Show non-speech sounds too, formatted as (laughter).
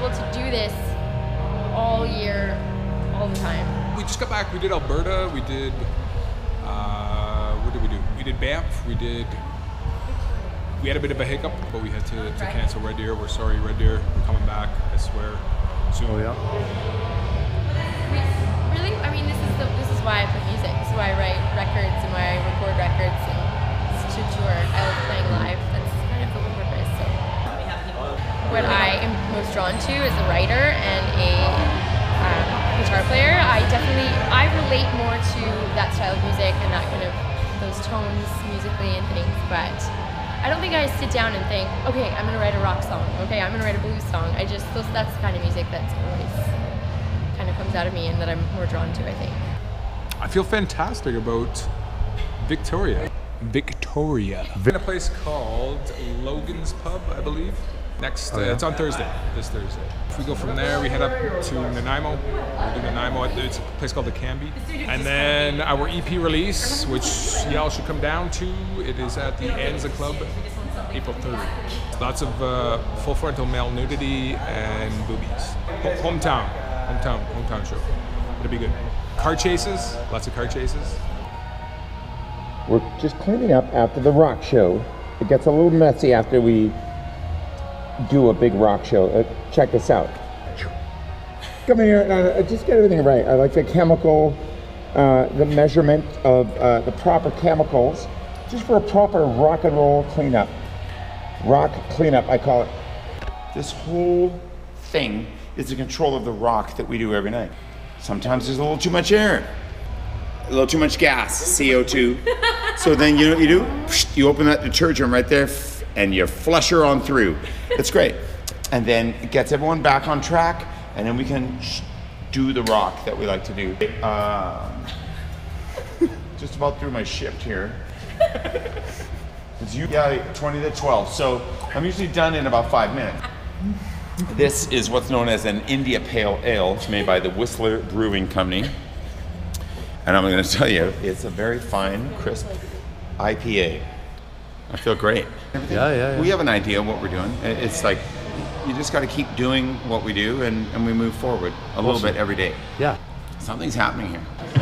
able to do this all year, all the time. We just got back. We did Alberta. We did. Uh, what did we do? We did Banff. We did. We had a bit of a hiccup, but we had to, to cancel Red Deer. We're sorry, Red Deer. We're coming back. I swear. Soon. Oh yeah. We, really, I mean, this is the, this is why I play music. This is why I write records I am most drawn to as a writer and a um, guitar player, I definitely I relate more to that style of music and that kind of those tones musically and things. But I don't think I sit down and think, okay, I'm gonna write a rock song. Okay, I'm gonna write a blues song. I just those, that's the kind of music that's always kind of comes out of me and that I'm more drawn to. I think. I feel fantastic about Victoria. Victoria. in a place called Logan's Pub, I believe. Next, uh, it's on Thursday. This Thursday. If we go from there, we head up to Nanaimo. We'll do Nanaimo. It's a place called the Cambie. And then our EP release, which y'all should come down to. It is at the Anza Club, April 3rd. Lots of uh, full frontal male nudity and boobies. Ho- hometown, hometown, hometown show. It'll be good. Car chases, lots of car chases. We're just cleaning up after the rock show. It gets a little messy after we do a big rock show. Uh, check this out. Come here, uh, just get everything right. I like the chemical, uh, the measurement of uh, the proper chemicals, just for a proper rock and roll cleanup. Rock cleanup, I call it. This whole thing is the control of the rock that we do every night. Sometimes there's a little too much air, a little too much gas, CO2. (laughs) so then you know what you do? You open that detergent right there f- and you flush her on through. It's great. And then it gets everyone back on track, and then we can sh- do the rock that we like to do. Um, just about through my shift here. It's you, yeah, 20 to 12. So I'm usually done in about five minutes. This is what's known as an India Pale Ale. It's made by the Whistler Brewing Company. And I'm going to tell you, it's a very fine, crisp IPA. I feel great. Yeah, yeah, yeah. We have an idea of what we're doing. It's like you just got to keep doing what we do and, and we move forward a little bit every day. Yeah. Something's happening here.